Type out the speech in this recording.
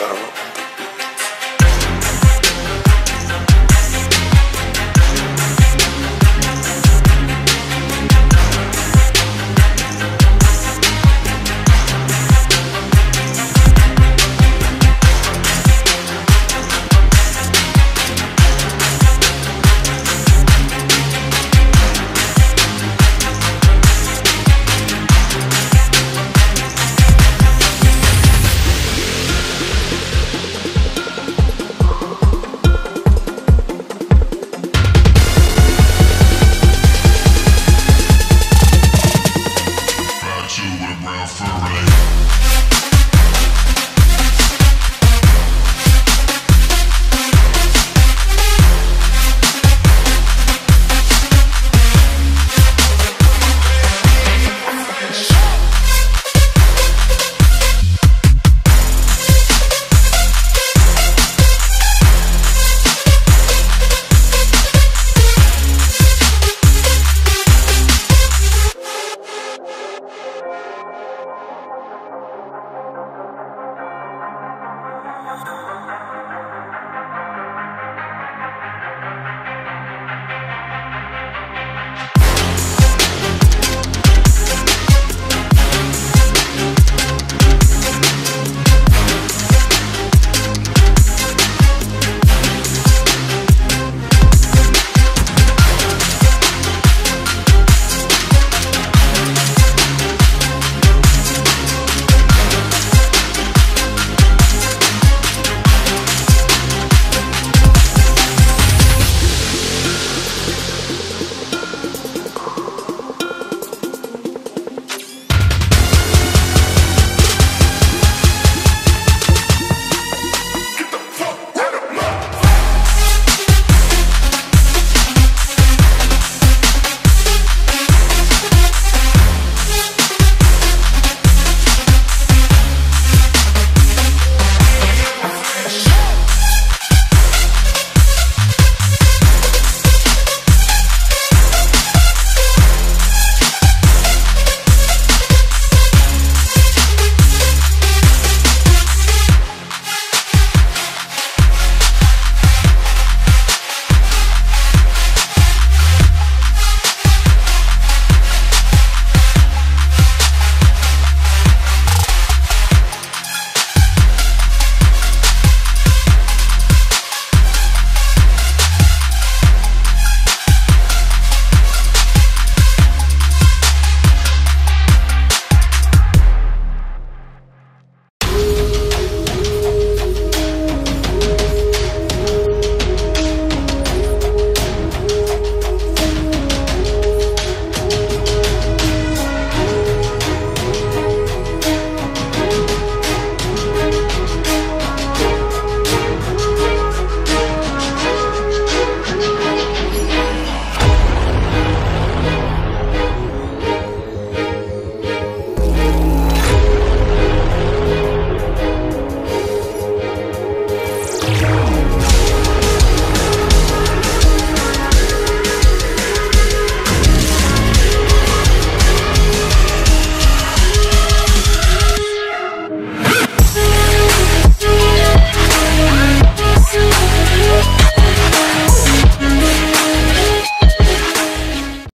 salvo. Alright.